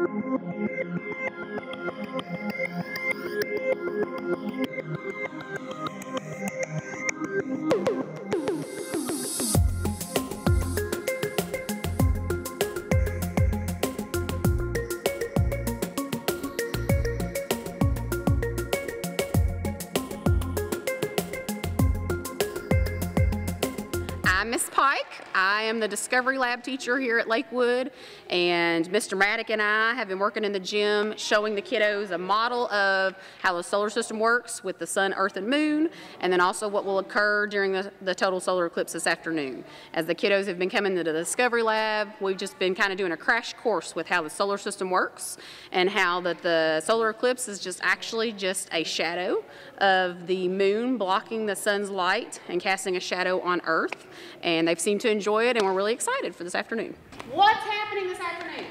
Miss Pike. The Discovery Lab teacher here at Lakewood, and Mr. Maddock and I have been working in the gym showing the kiddos a model of how the solar system works with the sun, earth, and moon, and then also what will occur during the, the total solar eclipse this afternoon. As the kiddos have been coming to the Discovery Lab, we've just been kind of doing a crash course with how the solar system works and how that the solar eclipse is just actually just a shadow of the moon blocking the sun's light and casting a shadow on Earth. And they've seemed to enjoy it, and we're really excited for this afternoon. What's happening this afternoon?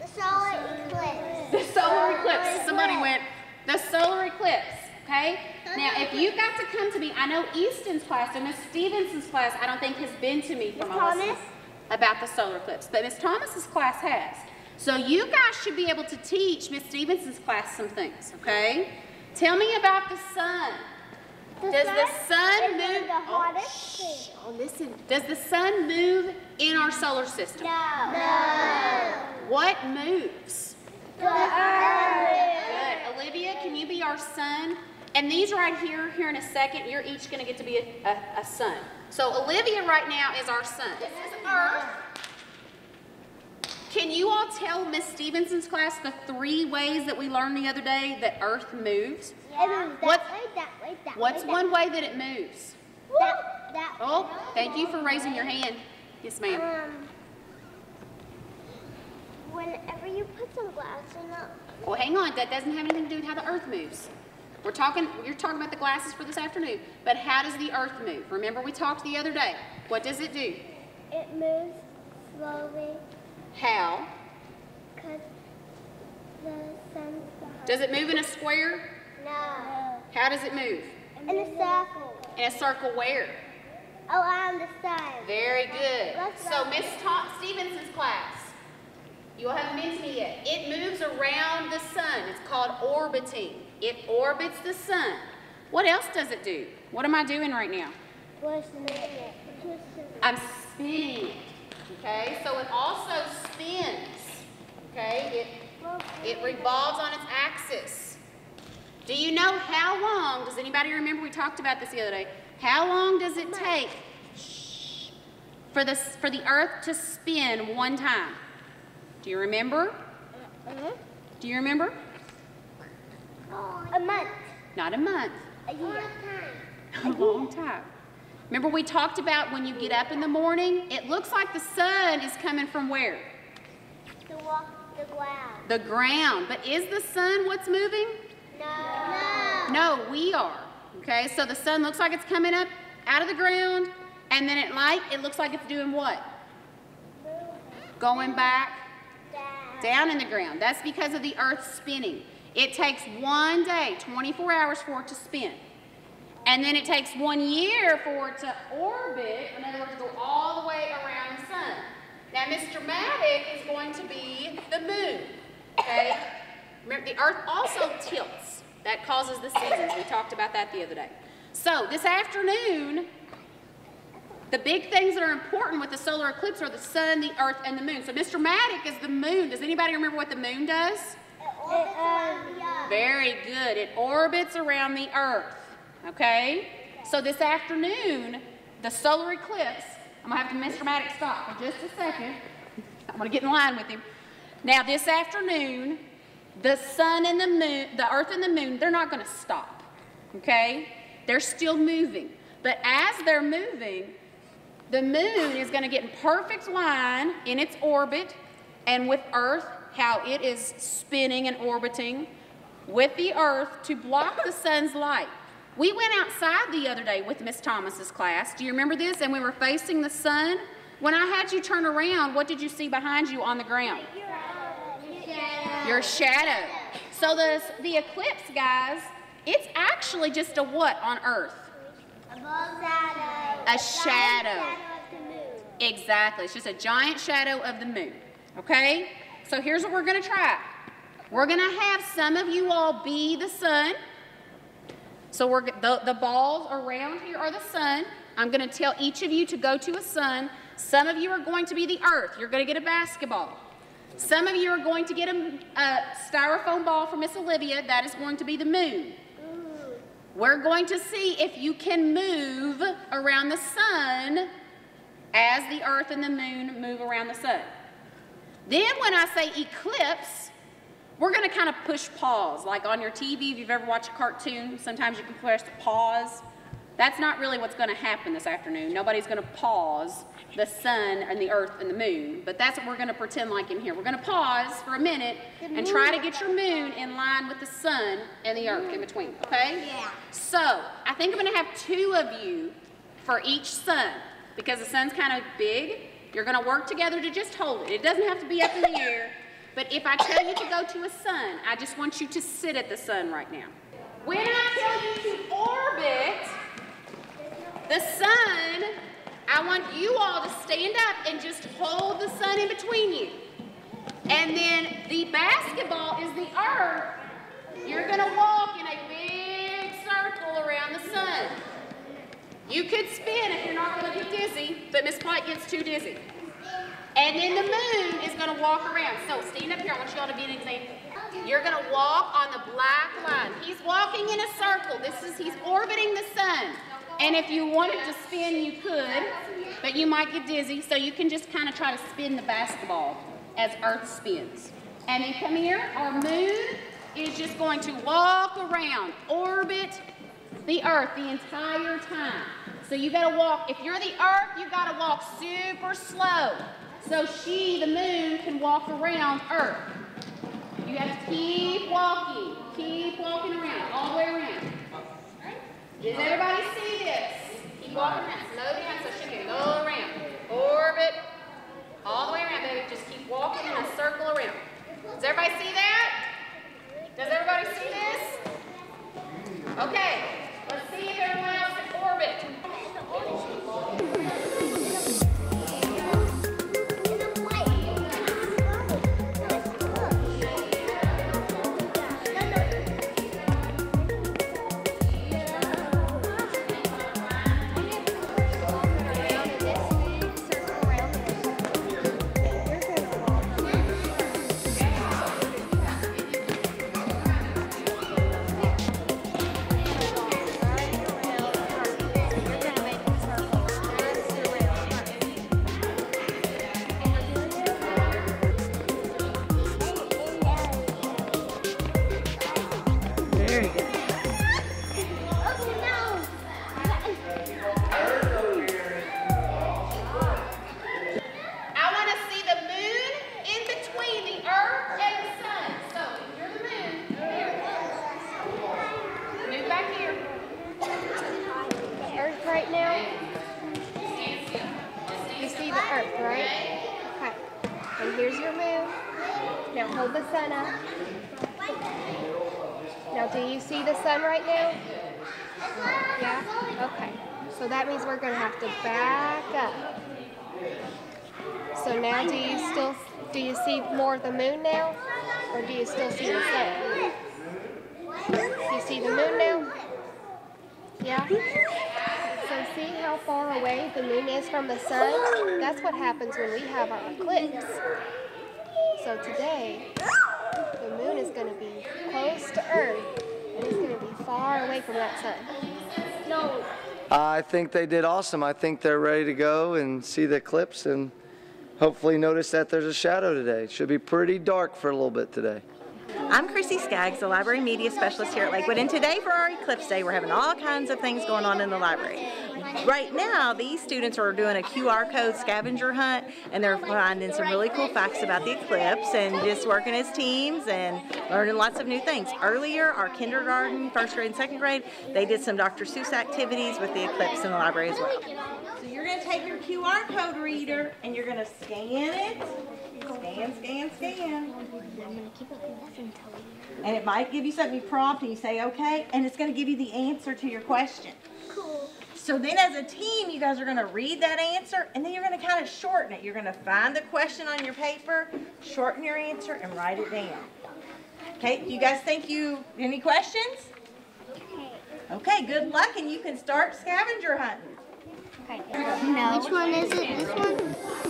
The solar eclipse. The solar eclipse. Somebody went, the solar eclipse. Okay? Now, if you got to come to me, I know Easton's class and Miss Stevenson's class, I don't think has been to me for Miss my lessons Thomas? about the solar eclipse, but Miss Thomas's class has. So you guys should be able to teach Miss Stevenson's class some things, okay? Tell me about the sun. The Does the sun sun is move? the oh, hottest shh. oh, listen. Does the sun move in our solar system? No. No. What moves? The earth. Good. Olivia, can you be our sun? And these right here, here in a second, you're each going to get to be a, a, a sun. So Olivia right now is our sun. This is Earth. Can you all tell Miss Stevenson's class the three ways that we learned the other day that Earth moves? It moves that What- way, that way, that What's way. one way that it moves? That, that. Oh, thank you for raising your hand. Yes, ma'am. Um, whenever you put some glass in Well, hang on. That doesn't have anything to do with how the Earth moves. We're talking. You're talking about the glasses for this afternoon. But how does the Earth move? Remember, we talked the other day. What does it do? it moves slowly How? because the sun's behind. Does it move in a square? No. How does it move? In a circle. In a circle where? Oh, Around the sun. Very good. Let's So. Miss Tom Stevenson's class, you all haven't been to me yet. It moves around the sun. It's called orbiting. It orbits the sun. What else does it do? What am I doing right now? Twisting it. Twisting it. I'm spinning it. Okay, so it also spins. Okay, it, revolves on its axis. Do you know how long, does anybody remember, we talked about this the other day, how long does it take for the, for the earth to spin one time? Do you remember? Do you remember? A month. Not a month, A year. a long time. Remember we talked about when you get up in the morning, it looks like the sun is coming from where? The ground. The ground. But is the sun what's moving? No. No, no we are. Okay, so the sun looks like it's coming up out of the ground, and then at night it looks like it's doing what? Going back Down. down in the ground. That's because of the earth spinning. It takes one day, 24 hours for it to spin. And then it takes one year for it to orbit, in other words, go all the way around the sun. Now, Mr. Maddock is going to be the moon, okay? Remember, the earth also tilts. That causes the seasons. We talked about that the other day. So, this afternoon, the big things that are important with the solar eclipse are the sun, the earth, and the moon. So, Mr. Maddock is the moon. Does anybody remember what the moon does? Very good. It orbits around the Earth. Okay? So this afternoon, the solar eclipse, I'm going to have to Mr. Maddox stop for just a second. I'm going to get in line with him. Now, this afternoon, the sun and the moon, the earth and the moon, they're not going to stop. Okay? They're still moving. But as they're moving, the moon is going to get in perfect line in its orbit and with Earth, how it is spinning and orbiting with the Earth to block the sun's light. We went outside the other day with Miss Thomas's class. Do you remember this? And we were facing the sun. When I had you turn around, what did you see behind you on the ground? Your shadow. So the, the eclipse, guys, it's actually just a what on Earth? Above shadow. A shadow. Exactly. It's just a giant shadow of the moon. Okay? So here's what we're going to try. We're gonna have some of you all be the sun. So we're, the, the balls around here are the sun. I'm gonna tell each of you to go to a sun. Some of you are going to be the earth. You're gonna get a basketball. Some of you are going to get a, a styrofoam ball from Miss Olivia. That is going to be the moon. We're going to see if you can move around the sun as the earth and the moon move around the sun. Then when I say eclipse, we're going to kind of push pause. Like on your TV, if you've ever watched a cartoon, sometimes you can push pause. That's not really what's going to happen this afternoon. Nobody's going to pause the sun and the earth and the moon, but that's what we're going to pretend like in here. We're going to pause for a minute and try to get your moon in line with the sun and the earth in between, okay? Yeah. So, I think I'm going to have two of you for each sun because the sun's kind of big. You're going to work together to just hold it. It doesn't have to be up in the air, but if I tell you to go to a sun, I just want you to sit at the sun right now. When I tell you to orbit, the sun, I want you all to stand up and just hold the sun in between you. And then the basketball is the earth. You're going to walk in a big circle around the sun. You could spin if you're not going to get dizzy, but Miss Pike gets too dizzy. And then the moon is going to walk around. So stand up here. I want you all to be an example. You're going to walk on the black line. He's walking in a circle. This is he's orbiting the sun. And if you wanted to spin, you could, but you might get dizzy. So you can just kind of try to spin the basketball as Earth spins. And then come here. Our moon is just going to walk around, orbit the earth the entire time. So you gotta walk, if you're the earth, you gotta walk super slow. So she, the moon, can walk around earth. You have to keep walking, keep walking around, all the way around. Does everybody see this? Keep walking around, slow down so she can go around. Orbit, all the way around, baby. Just keep hold the sun up. Now, do you see the sun right now? Yeah? Okay. So that means we're going to have to back up. So now do you still do you see more of the moon now? Or do you still see the sun? You see the moon now? Yeah? So see how far away the moon is from the sun? That's what happens when we have our eclipse. So today, the moon is going to be close to Earth, and it's going to be far away from that sun. No. I think they did awesome. I think they're ready to go and see the eclipse and hopefully notice that there's a shadow today. It should be pretty dark for a little bit today. I'm Chrissy Skaggs, the Library Media Specialist here at Lakewood, and today for our Eclipse Day, we're having all kinds of things going on in the library. Right now, these students are doing a QR code scavenger hunt, and they're finding some really cool facts about the eclipse and just working as teams and learning lots of new things. Earlier, our kindergarten, first grade, and second grade, they did some Dr. Seuss activities with the eclipse in the library as well. So you're going to take your QR code reader and you're going to scan it. Scan, scan, scan. And it might give you something prompt and you say, okay, and it's going to give you the answer to your question. So then as a team, you guys are going to read that answer and then you're going to kind of shorten it. You're going to find the question on your paper, shorten your answer, and write it down. Okay, you guys think you, any questions? Okay, good luck and you can start scavenger hunting. No. Which one is it? This one?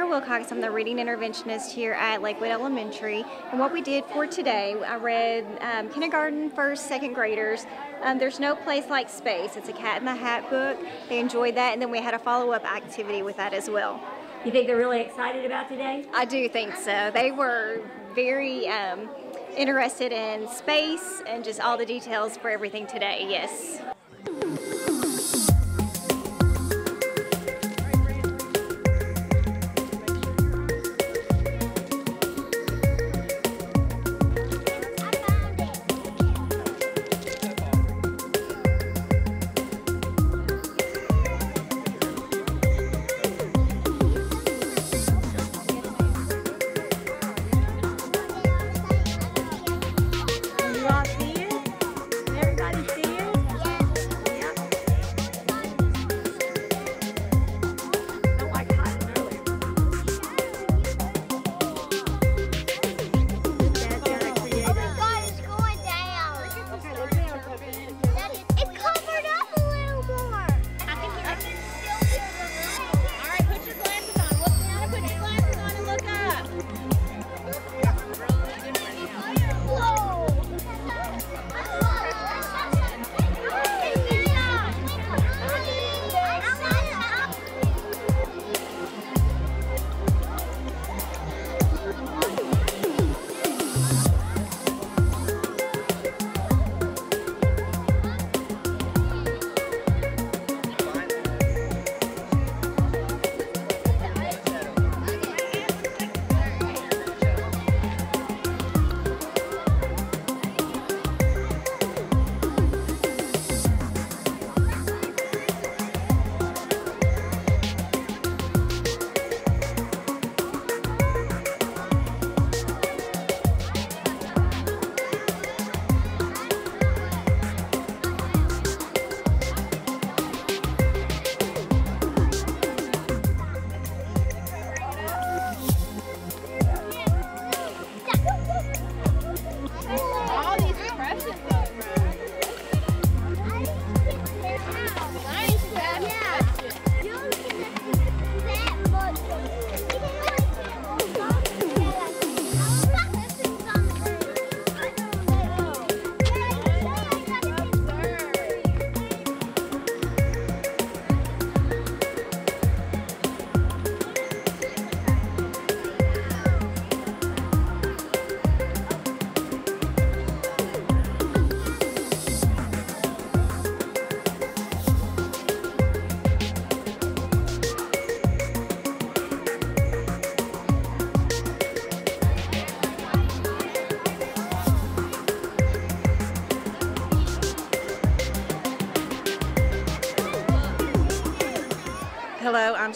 Jennifer Wilcox. I'm the reading interventionist here at Lakewood Elementary. And what we did for today, I read um, kindergarten, first, second graders. Um, There's no place like space. It's a cat in the hat book. They enjoyed that, and then we had a follow up activity with that as well. You think they're really excited about today? I do think so. They were very um, interested in space and just all the details for everything today, yes.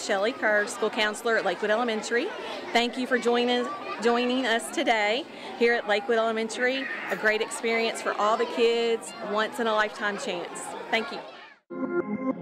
Shelley Kerr, school counselor at Lakewood Elementary. Thank you for joining joining us today here at Lakewood Elementary. A great experience for all the kids, once in a lifetime chance. Thank you.